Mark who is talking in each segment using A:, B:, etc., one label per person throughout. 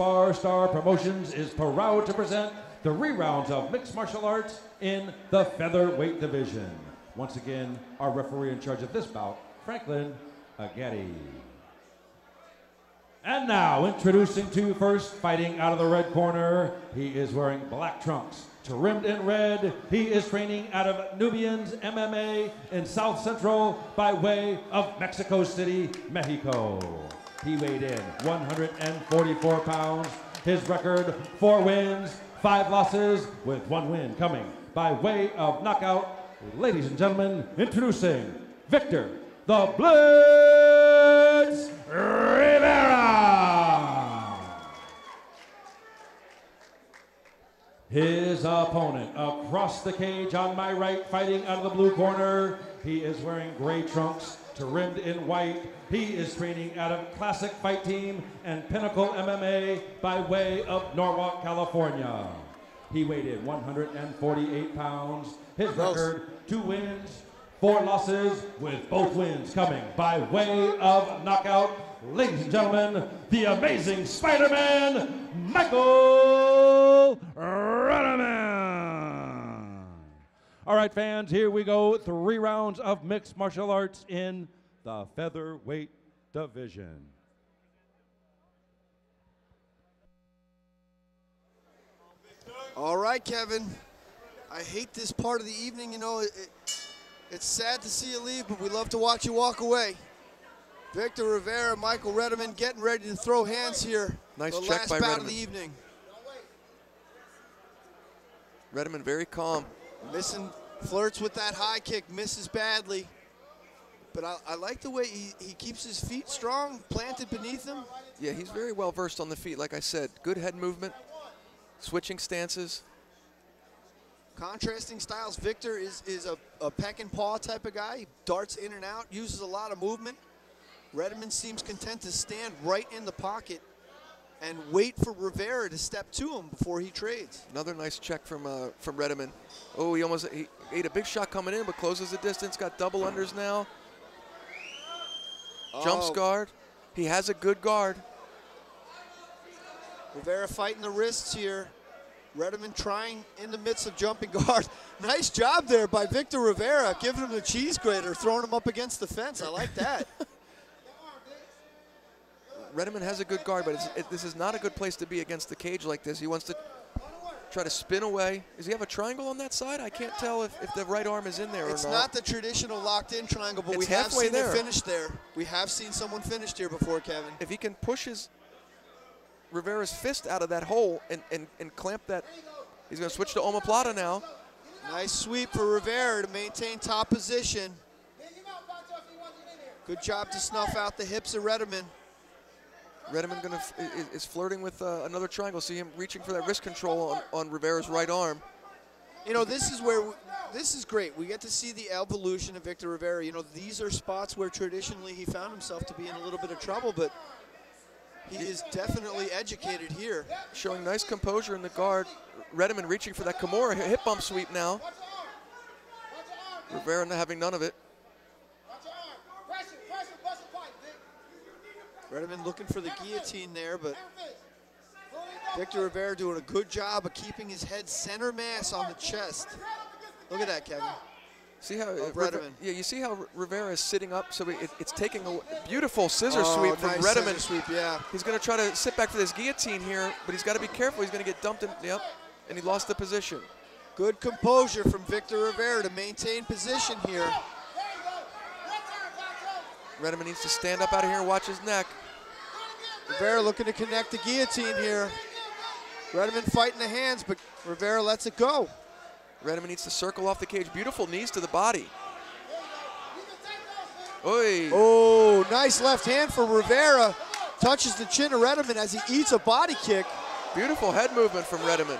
A: Star Promotions is proud to present the re-rounds of mixed martial arts in the featherweight division. Once again, our referee in charge of this bout, Franklin Agatti. And now, introducing to first, fighting out of the red corner, he is wearing black trunks, trimmed in red. He is training out of Nubians MMA in South Central by way of Mexico City, Mexico. He weighed in 144 pounds. His record, four wins, five losses, with one win coming by way of knockout. Ladies and gentlemen, introducing Victor the Blitz Rivera. His opponent across the cage on my right, fighting out of the blue corner. He is wearing gray trunks, trimmed in white. He is training out of Classic Fight Team and Pinnacle MMA by way of Norwalk, California. He weighed in 148 pounds. His record, two wins, four losses, with both wins coming by way of knockout. Ladies and gentlemen, the amazing Spider-Man, Michael. All right, fans, here we go. Three rounds of mixed martial arts in the featherweight division.
B: All right, Kevin. I hate this part of the evening. You know, it, it, it's sad to see you leave, but we love to watch you walk away. Victor Rivera, Michael Reddemann getting ready to throw hands here.
C: Nice
B: the
C: check
B: last
C: by
B: bout of the evening.
C: Reddemann very calm.
B: Missing, flirts with that high kick, misses badly. But I, I like the way he, he keeps his feet strong, planted beneath him.
C: Yeah, he's very well versed on the feet. Like I said, good head movement, switching stances.
B: Contrasting styles. Victor is, is a, a peck and paw type of guy. He darts in and out, uses a lot of movement. Reddemann seems content to stand right in the pocket and wait for Rivera to step to him before he trades.
C: Another nice check from uh, from Reddemann. Oh, he almost he ate a big shot coming in, but closes the distance. Got double unders now. Jumps
B: Oh,
C: guard. He has a good guard.
B: Rivera fighting the wrists here. Reddemann trying in the midst of jumping guard. nice job there by Victor Rivera, giving him the cheese grater, throwing him up against the fence. I like that.
C: Reddemann has a good guard, but it's, it, this is not a good place to be against the cage like this. He wants to try to spin away. Does he have a triangle on that side? I can't tell if, if the right arm is in there
B: It's
C: or
B: not It's not the traditional locked-in triangle, but
C: It's
B: we have seen
C: there.
B: it finished there. We have seen someone finished here before, Kevin.
C: if he can push his Rivera's fist out of that hole and, and, and clamp that, he's going to switch to omoplata now.
B: Nice sweep for Rivera to maintain top position. Good job to snuff out the hips of Reddemann.
C: Reddemann going to is, is flirting with uh, another triangle. See him reaching for that wrist control on, on Rivera's right arm.
B: You know, this is where we, this is great. We get to see the evolution of Victor Rivera. You know, these are spots where traditionally he found himself to be in a little bit of trouble, but he is definitely educated here.
C: Showing nice composure in the guard. Reddemann reaching for that Kimura hip bump sweep now. Rivera not having none of it.
B: Reddemann looking for the guillotine there, but Victor Rivera doing a good job of keeping his head center mass on the chest. Look at that, Kevin.
C: See how
B: Reddemann.
C: yeah, you see how Rivera is sitting up, so it, it's taking a beautiful scissor
B: Oh,
C: sweep from
B: nice Reddemann. sweep, yeah.
C: He's going to try to sit back for this guillotine here, but he's got to be careful. He's going to get dumped in. Yep, and he lost the position.
B: Good composure from Victor Rivera to maintain position here.
C: Reddemann needs to stand up out of here and watch his neck.
B: Rivera looking to connect the guillotine here. Reddemann fighting the hands, but Rivera lets it go.
C: Reddemann needs to circle off the cage. Beautiful knees to the body. Oi.
B: Oh, nice left hand for Rivera. Touches the chin of Reddemann as he eats a body kick.
C: Beautiful head movement from Reddemann.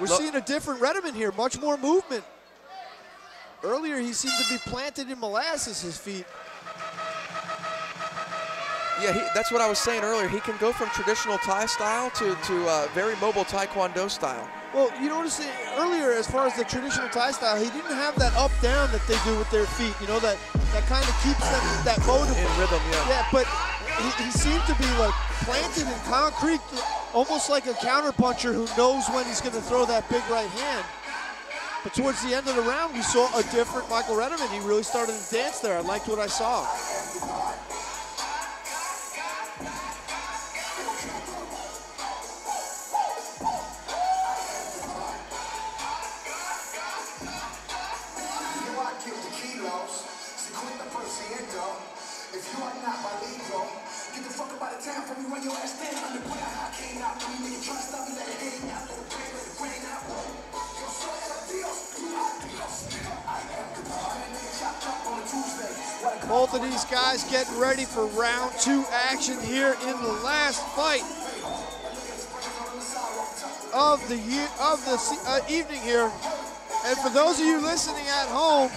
B: We're
C: Look-
B: seeing a different Reddemann here, much more movement. Earlier, he seemed to be planted in molasses, his feet.
C: Yeah, he, that's what I was saying earlier. He can go from traditional Thai style to, to uh, very mobile Taekwondo style.
B: Well, you notice that earlier, as far as the traditional Thai style, he didn't have that up down that they do with their feet. You know that that kind of keeps them that motive.
C: In rhythm, yeah.
B: Yeah, but he, he seemed to be like planted in concrete, almost like a counterpuncher who knows when he's going to throw that big right hand. But towards the end of the round, we saw a different Michael Reddemann. He really started to dance there. I liked what I saw. Guys getting ready for round two action here in the last fight of the year, of the uh, evening here. And for those of you listening at home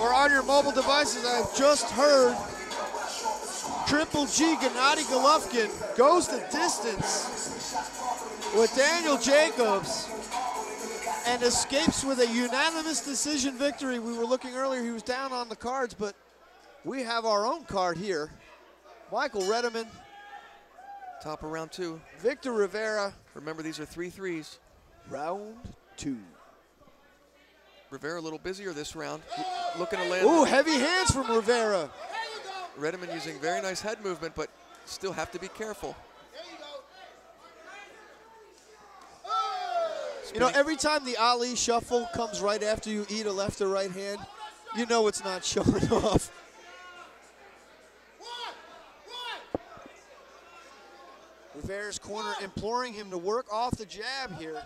B: or on your mobile devices, I've just heard Triple G Gennady Golovkin goes the distance with Daniel Jacobs and escapes with a unanimous decision victory. We were looking earlier, he was down on the cards, but we have our own card here. Michael Reddemann.
C: Top of round two.
B: Victor Rivera.
C: Remember, these are three threes.
B: Round two.
C: Rivera a little busier this round. Looking to land.
B: Ooh, heavy hands from Rivera.
C: Reddemann using very nice head movement, but still have to be careful.
B: You know, every time the Ali shuffle comes right after you eat a left or right hand, you know it's not showing off. Rivera's corner imploring him to work off the jab here.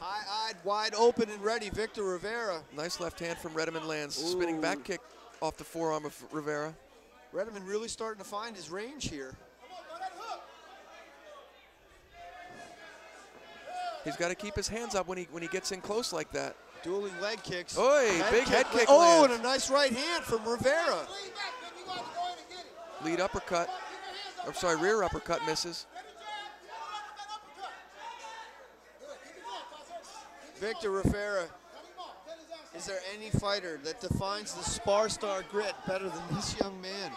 B: High-eyed, wide open and ready, Victor Rivera.
C: Nice left hand from Reddemann lands. Ooh. Spinning back kick off the forearm of Rivera.
B: Reddemann really starting to find his range here.
C: He's got to keep his hands up when he when he gets in close like that.
B: Dueling leg kicks.
C: Oi, head big kick. head kick.
B: Oh,
C: lands.
B: and a nice right hand from Rivera.
C: Lead uppercut. I'm sorry, rear uppercut misses.
B: Victor Rivera. Is there any fighter that defines the spar star grit better than this young man?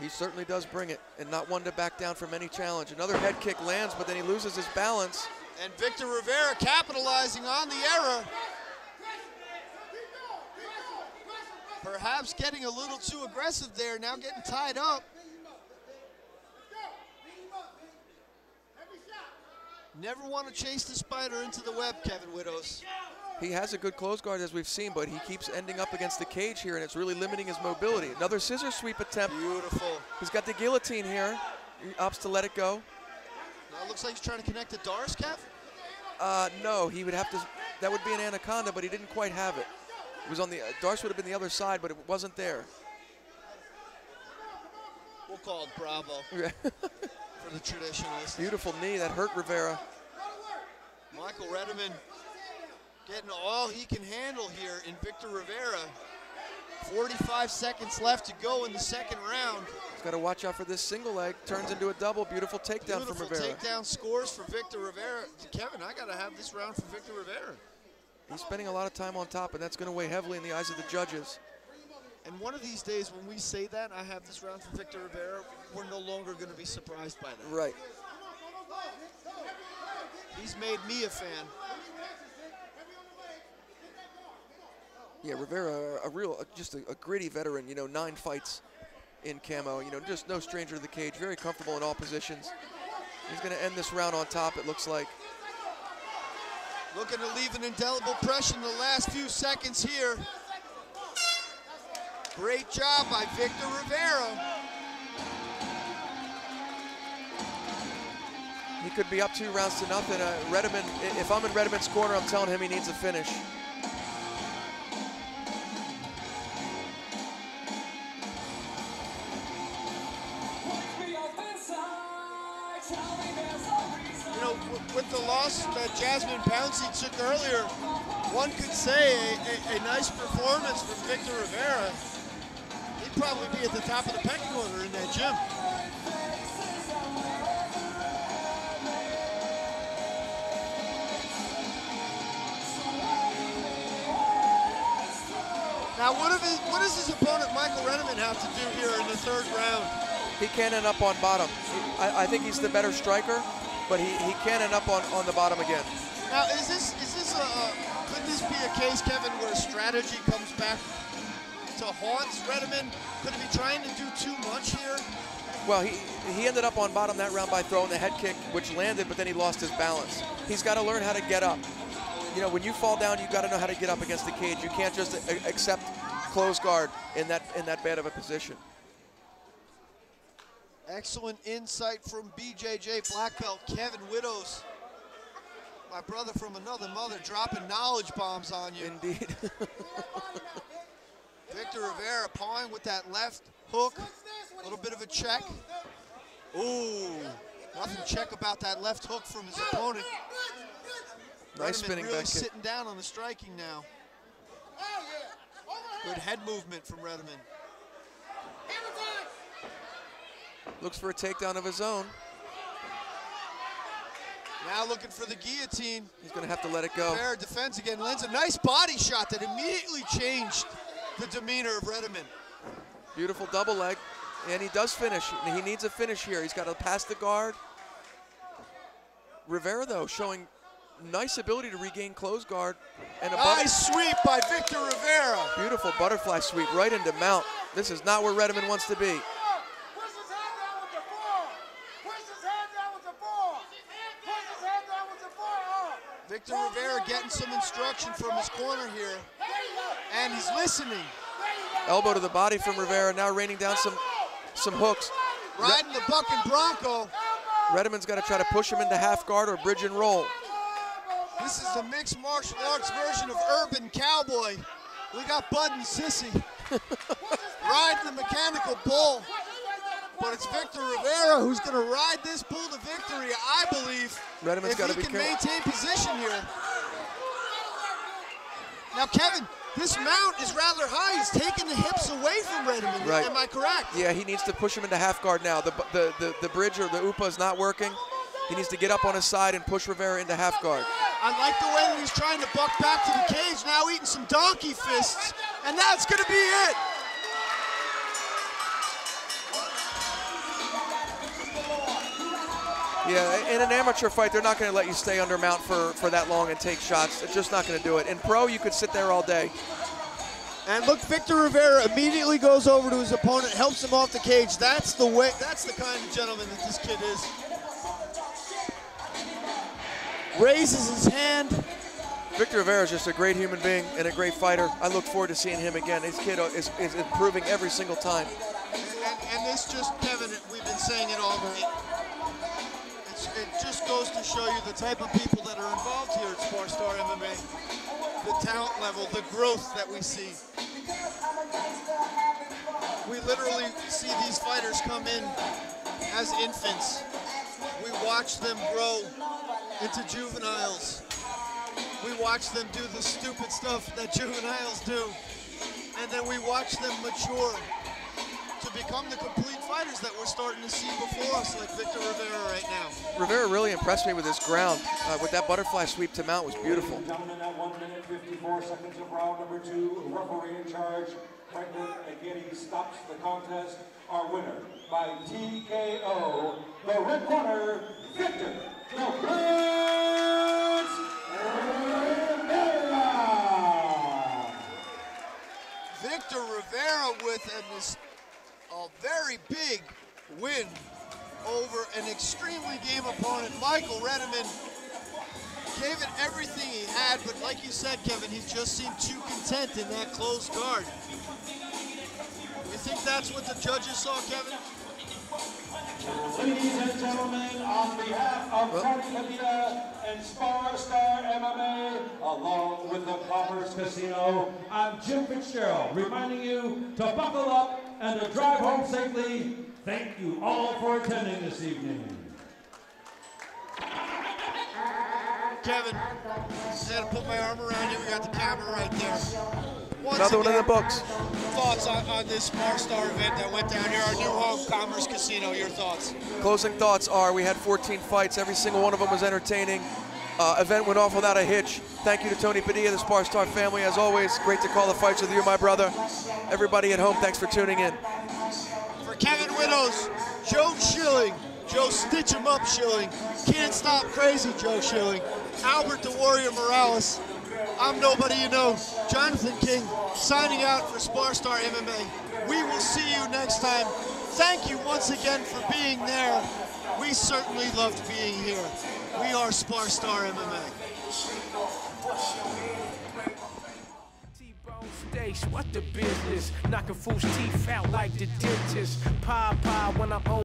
C: He certainly does bring it, and not one to back down from any challenge. Another head kick lands, but then he loses his balance.
B: And Victor Rivera capitalizing on the error. Perhaps getting a little too aggressive there, now getting tied up. Never want to chase the spider into the web, Kevin Widows.
C: He has a good close guard as we've seen, but he keeps ending up against the cage here, and it's really limiting his mobility. Another scissor sweep attempt.
B: Beautiful.
C: He's got the guillotine here. He opts to let it go.
B: Now it looks like he's trying to connect to Darce, Kev?
C: Uh, no, he would have to, that would be an anaconda, but he didn't quite have it. It was on the, uh, Darce would have been the other side, but it wasn't there.
B: We'll call it Brabo for the traditionalists.
C: Beautiful knee, that hurt Rivera.
B: Michael Reddemann getting all he can handle here in Victor Rivera. 45 seconds left to go in the second round.
C: He's got to watch out for this single leg. Turns into a double. Beautiful takedown
B: Beautiful
C: from Rivera.
B: Beautiful takedown scores for Victor Rivera. Kevin, I got to have this round for Victor Rivera.
C: He's spending a lot of time on top, and that's going to weigh heavily in the eyes of the judges.
B: And one of these days, when we say that, I have this round for Victor Rivera, we're no longer going to be surprised by that.
C: Right.
B: He's made me a fan.
C: Yeah, Rivera, a real, just a, a, gritty veteran. You know, nine fights in camo. You know, just no stranger to the cage. Very comfortable in all positions. He's going to end this round on top. It looks like.
B: Looking to leave an indelible impression in the last few seconds here. Great job by Victor Rivera.
C: He could be up two rounds to nothing. Uh, Reddemann, if I'm in Reddemann's corner, I'm telling him he needs a finish.
B: That Jasmine Pouncey took earlier, one could say a, a, a, nice performance from Victor Rivera. He'd probably be at the top of the pecking order in that gym. Now, what, his, what does his opponent, Michael Reddemann, have to do here in the third round?
C: He can't end up on bottom. I, I think he's the better striker, but he, he can't end up on, on the bottom again.
B: Now, is this is this a, a could this be a case, Kevin, where strategy comes back to haunt Reddemann? Could he be trying to do too much here?
C: Well, he, he ended up on bottom that round by throwing the head kick, which landed, but then he lost his balance. He's got to learn how to get up. You know, when you fall down, you've got to know how to get up against the cage. You can't just uh, accept close guard in that in that bad of a position.
B: Excellent insight from BJJ black belt Kevin Widows. My brother from another mother dropping knowledge bombs on you.
C: Indeed.
B: Victor Rivera pawing with that left hook. A little bit of a check. Ooh, nothing check about that left hook from his opponent.
C: nice
B: Reddemann
C: spinning
B: really
C: back kick.
B: sitting down on the striking now. Good head movement from Reddemann.
C: Looks for a takedown of his own.
B: Now looking for the guillotine.
C: He's going to have to let it go.
B: Rivera defends again. Lands a nice body shot that immediately changed the demeanor of Reddemann.
C: Beautiful double leg. And he does finish. He needs a finish here. He's got to pass the guard. Rivera, though, showing nice ability to regain close guard. And a
B: Nice sweep by Victor Rivera.
C: beautiful butterfly sweep right into mount. This is not where Reddemann wants to be.
D: Push his hand down with the forearm. Push his hand down with the forearm. Push his hand down with the forearm.
B: Victor Rivera getting some instruction from his corner here,
D: There you go.
B: and he's listening.
D: There you go.
C: Elbow to the body from Rivera, now raining down some, some hooks.
B: Riding the bucking Bronco.
C: Reddemann's got to try to push him into half guard or bridge and roll.
B: This is the mixed martial arts version of Urban Cowboy. We got Bud and Sissy riding the mechanical bull. But it's Victor Rivera who's going to ride this bull to victory, I believe. If
C: gotta
B: he
C: be
B: can
C: careful.
B: maintain position here. Now, Kevin, this mount is rather high. He's taking the hips away from Reddemann.
C: Right.
B: Am I correct?
C: Yeah, he needs to push him into half guard now. The, the, the, the bridge or the UPA is not working. He needs to get up on his side and push Rivera into half guard.
B: I like the way that he's trying to buck back to the cage, now eating some donkey fists, and that's going to be it.
C: Yeah, in an amateur fight, they're not going to let you stay under mount for, for that long and take shots. They're just not going to do it. In pro, you could sit there all day.
B: And look, Victor Rivera immediately goes over to his opponent, helps him off the cage. That's the way. That's the kind of gentleman that this kid is. Raises his hand.
C: Victor Rivera is just a great human being and a great fighter. I look forward to seeing him again. This kid is, is improving every single time.
B: And, and this just, Kevin, we've been saying it all night. It just goes to show you the type of people that are involved here at Sparstar MMA. The talent level, the growth that we see. We literally see these fighters come in as infants. We watch them grow into juveniles. We watch them do the stupid stuff that juveniles do. And then we watch them mature to become the complete fighters that we're starting to see before us, like Victor Rivera.
C: Rivera really impressed me with his ground. Uh, with that butterfly sweep to mount was beautiful.
A: Gentlemen, at 1 minute 54 seconds of round number two, referee in charge, Franklin Agiti stops the contest. Our winner by TKO, the red corner, Victor the Prince Rivera.
B: Victor Rivera with an, is- a very big win over an extremely game opponent. Michael Reddemann gave it everything he had, but like you said, Kevin, he just seemed too content in that closed guard. You think that's what the judges saw, Kevin?
A: Ladies and gentlemen, on behalf of Tony Kavita and Spar Star MMA, along with the Poppers Casino, I'm Jim Fitzgerald, reminding you to buckle up and to drive home safely. Thank you all for attending this evening.
B: Kevin, just had to put my arm around you. We got the camera right there. Once
C: Another one in the
B: again,
C: books.
B: Thoughts on, on this Spar Star event that went down here, our new home, Commerce Casino. Your thoughts?
C: Closing thoughts are we had 14 fights. Every single one of them was entertaining. uh, event went off without a hitch. Thank you to Tony Padilla, the Spar Star family. As always, great to call the fights with you, my brother. Everybody at home, thanks for tuning in.
B: Kevin Widows, Joe Schilling, Joe Stitch 'em Up Schilling, Can't Stop Crazy Joe Schilling, Albert the Warrior Morales, I'm nobody you know, Jonathan King, signing out for Spar Star MMA. We will see you next time. Thank you once again for being there. We certainly loved being here. We are Spar Star MMA.
E: T-bone what the business? Knocking fools' teeth out like the dentist. Pie pie when I'm on.